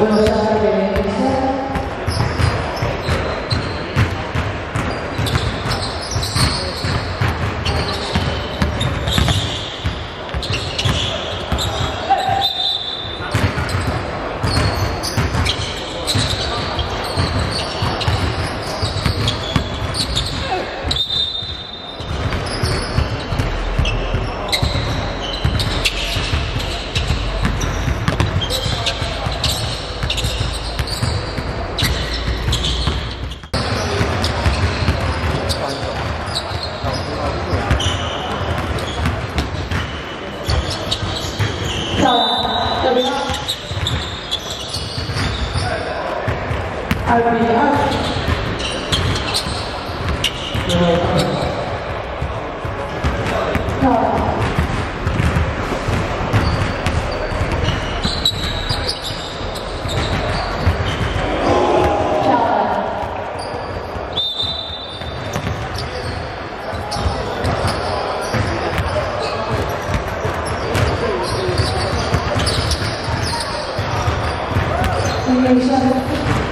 오늘 사람들이 二比二，漂亮。女生。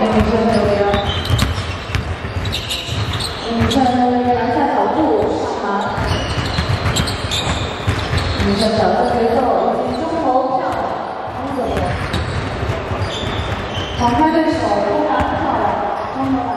女生这边，女生篮下跑步上篮，女生挑战节奏，以及中投漂亮，黄总，敞开对手，投篮漂亮，中投篮。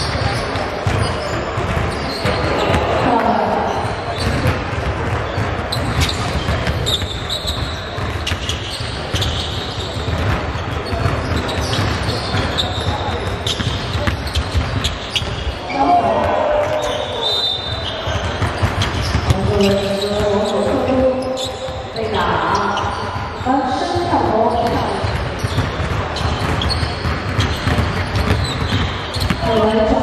Thanks. Allora,